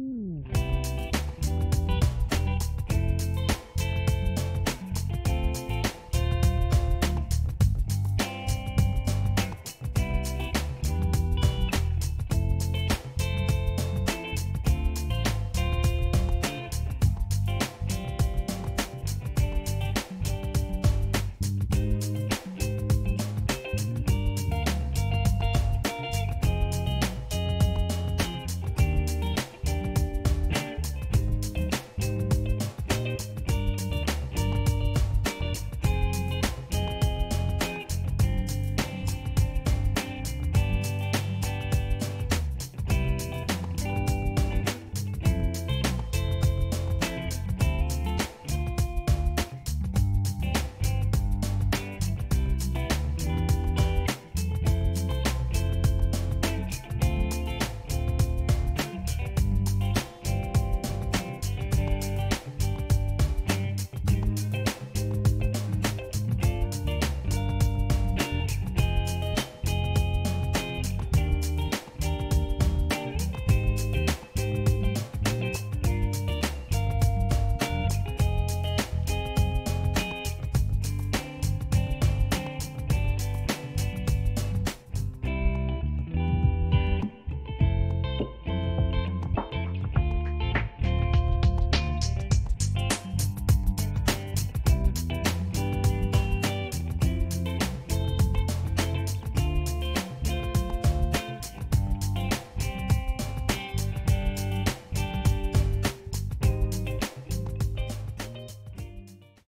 Mm.